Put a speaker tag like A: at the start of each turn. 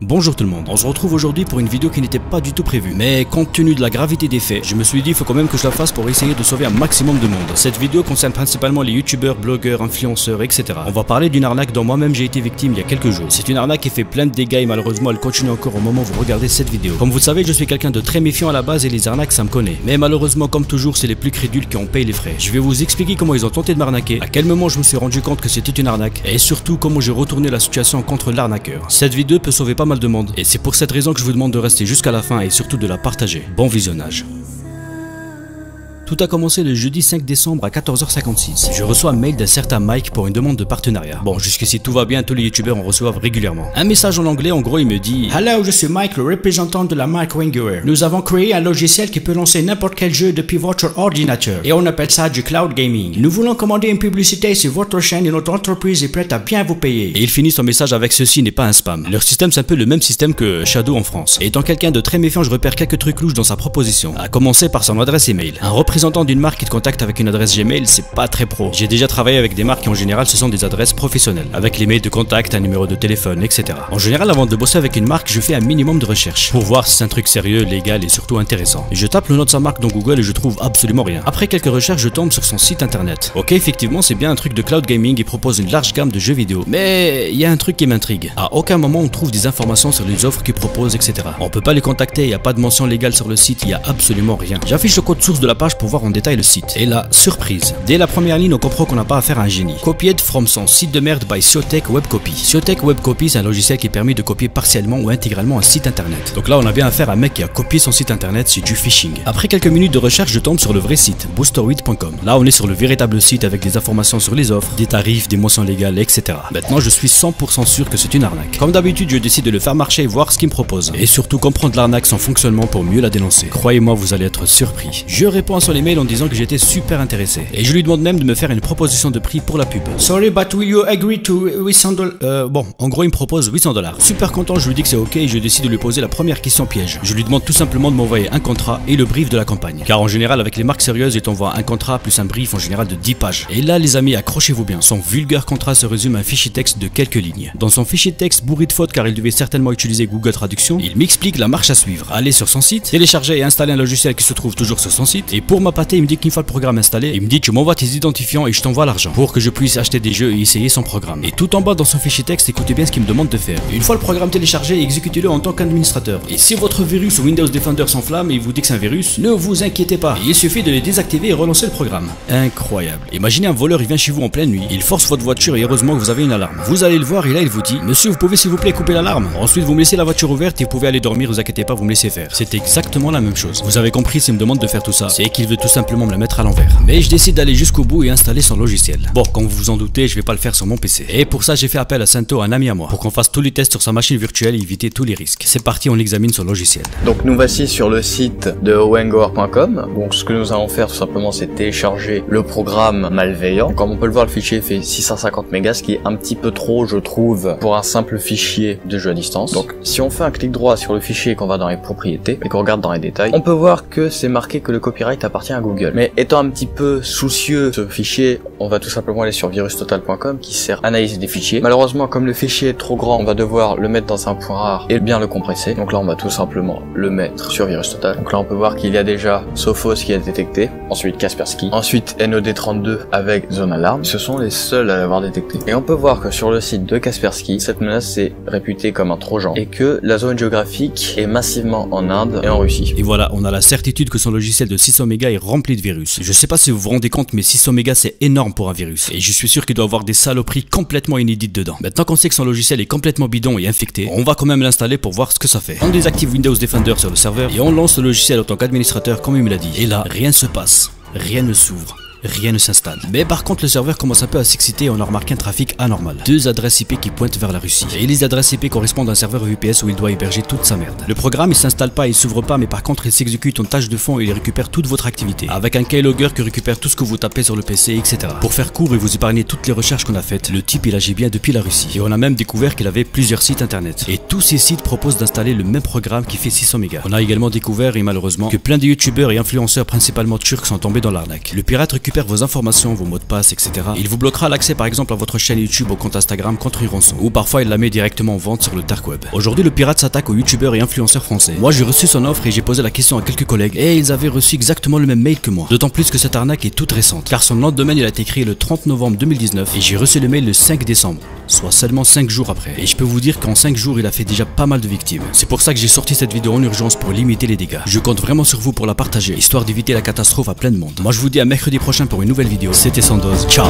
A: Bonjour tout le monde, on se retrouve aujourd'hui pour une vidéo qui n'était pas du tout prévue, mais compte tenu de la gravité des faits, je me suis dit il faut quand même que je la fasse pour essayer de sauver un maximum de monde. Cette vidéo concerne principalement les youtubeurs, blogueurs, influenceurs, etc. On va parler d'une arnaque dont moi-même j'ai été victime il y a quelques jours. C'est une arnaque qui fait plein de dégâts et malheureusement elle continue encore au moment où vous regardez cette vidéo. Comme vous le savez, je suis quelqu'un de très méfiant à la base et les arnaques ça me connaît. Mais malheureusement comme toujours c'est les plus crédules qui ont payé les frais. Je vais vous expliquer comment ils ont tenté de m'arnaquer, à quel moment je me suis rendu compte que c'était une arnaque et surtout comment j'ai retourné la situation contre l'arnaqueur. Cette vidéo peut sauver pas mal de monde et c'est pour cette raison que je vous demande de rester jusqu'à la fin et surtout de la partager. Bon visionnage. Tout a commencé le jeudi 5 décembre à 14h56. Je reçois un mail d'un certain Mike pour une demande de partenariat. Bon, jusqu'ici tout va bien, tous les youtubeurs en reçoivent régulièrement. Un message en anglais, en gros, il me dit
B: Hello, je suis Mike, le représentant de la marque Wingewear. Nous avons créé un logiciel qui peut lancer n'importe quel jeu depuis votre ordinateur et on appelle ça du cloud gaming. Nous voulons commander une publicité sur votre chaîne et notre entreprise est prête à bien vous payer.
A: Et il finit son message avec ceci n'est pas un spam. Leur système c'est un peu le même système que Shadow en France. Et étant quelqu'un de très méfiant, je repère quelques trucs louches dans sa proposition. À commencer par son adresse email. Un représentant d'une marque qui te contacte avec une adresse Gmail, c'est pas très pro. J'ai déjà travaillé avec des marques qui en général ce sont des adresses professionnelles, avec les mails de contact, un numéro de téléphone, etc. En général, avant de bosser avec une marque, je fais un minimum de recherche pour voir si c'est un truc sérieux, légal et surtout intéressant. Je tape le nom de sa marque dans Google et je trouve absolument rien. Après quelques recherches, je tombe sur son site internet. Ok, effectivement, c'est bien un truc de cloud gaming, il propose une large gamme de jeux vidéo. Mais il y a un truc qui m'intrigue. À aucun moment on trouve des informations sur les offres qu'il propose, etc. On peut pas les contacter, il n'y a pas de mention légale sur le site, il y a absolument rien. J'affiche le code source de la page pour voir en détail le site. Et là, surprise. Dès la première ligne, on comprend qu'on n'a pas affaire à un génie. Copied from son site de merde by Ciotech Webcopy. Ciotech Webcopy, c'est un logiciel qui permet de copier partiellement ou intégralement un site internet. Donc là, on a bien affaire à un mec qui a copié son site internet, c'est du phishing. Après quelques minutes de recherche, je tombe sur le vrai site, booster8.com. Là, on est sur le véritable site avec des informations sur les offres, des tarifs, des mentions légales, etc. Maintenant, je suis 100% sûr que c'est une arnaque. Comme d'habitude, je décide de le faire marcher et voir ce qu'il me propose. Et surtout comprendre l'arnaque, son fonctionnement pour mieux la dénoncer. Croyez-moi, vous allez être surpris. Je réponds à son email en disant que j'étais super intéressé. Et je lui demande même de me faire une proposition de prix pour la pub.
B: Sorry, but will you agree to 800 dollars?
A: Euh, bon, en gros, il me propose 800 dollars. Super content, je lui dis que c'est ok et je décide de lui poser la première question piège. Je lui demande tout simplement de m'envoyer un contrat et le brief de la campagne. Car en général, avec les marques sérieuses, il t'envoie un contrat plus un brief en général de 10 pages. Et là, les amis, accrochez-vous bien. Son vulgaire contrat se résume à un fichier texte de quelques lignes. Dans son fichier texte bourré de fautes car il devait certainement utiliser Google Traduction, il m'explique la marche à suivre. Aller sur son site, télécharger et installer un logiciel qui se trouve toujours sur son site. Et pour m'appâter, il me dit qu'une fois le programme installé, il me dit tu m'envoies tes identifiants et je t'envoie l'argent pour que je puisse acheter des jeux et essayer son programme. Et tout en bas dans son fichier texte, écoutez bien ce qu'il me demande de faire. Une fois le programme téléchargé, exécutez-le en tant qu'administrateur. Et si votre virus ou Windows Defender s'enflamme et vous dit que c'est un virus, ne vous inquiétez pas. Il suffit de les désactiver et relancer le programme. Incroyable. Imaginez un voleur, il vient chez vous en pleine nuit, il force votre voiture et heureusement que vous avez une alarme. Vous allez le voir et là il vous dit Monsieur, vous pouvez s'il vous plaît couper l'alarme. Ensuite, vous me laissez la voiture ouverte et vous pouvez aller dormir, vous inquiétez pas, vous me laissez faire. C'est exactement la même chose. Vous avez compris s'il me demande de faire tout ça, c'est qu'il veut tout simplement me la mettre à l'envers. Mais je décide d'aller jusqu'au bout et installer son logiciel. Bon, comme vous vous en doutez, je vais pas le faire sur mon PC. Et pour ça, j'ai fait appel à Santo, un ami à moi, pour qu'on fasse tous les tests sur sa machine virtuelle et éviter tous les risques. C'est parti, on examine son logiciel.
C: Donc nous voici sur le site de owengoer.com. Donc ce que nous allons faire tout simplement c'est télécharger le programme malveillant. Comme on peut le voir le fichier fait 650 mégas ce qui est un petit peu trop je trouve pour un simple fichier de jeu à distance. Donc si on fait un clic droit sur le fichier et qu'on va dans les propriétés et qu'on regarde dans les détails, on peut voir que c'est marqué que le copyright appartient à Google. Mais étant un petit peu soucieux de ce fichier, on va tout simplement aller sur virustotal.com qui sert à analyser des fichiers. Malheureusement comme le fichier est trop grand, on va devoir le mettre dans un point rare et bien le compresser. Donc là on va tout simplement le mettre sur VirusTotal. Donc là on peut voir qu'il y a déjà Sophos qui a détecté, ensuite Kaspersky, ensuite NOD32 avec Zone Alarm. Ce sont les seuls à l'avoir détecté. Et on peut voir que sur le site de Kaspersky, cette menace est réputée comme un trojan et que la zone géographique est massivement en Inde et en Russie.
A: Et voilà, on a la certitude que son logiciel de 600 mégas est rempli de virus. Je sais pas si vous vous rendez compte, mais 600 mégas c'est énorme pour un virus. Et je suis sûr qu'il doit avoir des saloperies complètement inédites dedans. Maintenant qu'on sait que son logiciel est complètement bidon et infecté, on va quand même l'installer pour voir ce que ça fait. On désactive Windows Defender sur le serveur et on lance le logiciel en tant qu'administrateur comme il me l'a dit. Et là, rien ne se passe. Rien ne s'ouvre rien ne s'installe. Mais par contre, le serveur commence un peu à s'exciter et on a remarqué un trafic anormal. Deux adresses IP qui pointent vers la Russie. Et les adresses IP correspondent à un serveur VPS où il doit héberger toute sa merde. Le programme il s'installe pas, il s'ouvre pas, mais par contre il s'exécute en tâche de fond et il récupère toute votre activité. Avec un keylogger qui récupère tout ce que vous tapez sur le PC, etc. Pour faire court et vous épargner toutes les recherches qu'on a faites, le type il agit bien depuis la Russie. Et on a même découvert qu'il avait plusieurs sites internet. Et tous ces sites proposent d'installer le même programme qui fait 600 mégas. On a également découvert, et malheureusement, que plein de youtubeurs et influenceurs principalement turcs sont tombés dans l'arnaque. Le pirate vos informations, vos mots de passe, etc. Il vous bloquera l'accès par exemple à votre chaîne YouTube ou compte Instagram contre une. Ou parfois il la met directement en vente sur le dark web. Aujourd'hui, le pirate s'attaque aux youtubeurs et influenceurs français. Moi, j'ai reçu son offre et j'ai posé la question à quelques collègues et ils avaient reçu exactement le même mail que moi. D'autant plus que cette arnaque est toute récente, car son nom de domaine il a été créé le 30 novembre 2019 et j'ai reçu le mail le 5 décembre, soit seulement 5 jours après. Et je peux vous dire qu'en 5 jours, il a fait déjà pas mal de victimes. C'est pour ça que j'ai sorti cette vidéo en urgence pour limiter les dégâts. Je compte vraiment sur vous pour la partager, histoire d'éviter la catastrophe à plein de monde. Moi, je vous dis à mercredi prochain pour une nouvelle vidéo. C'était Sandoz. Ciao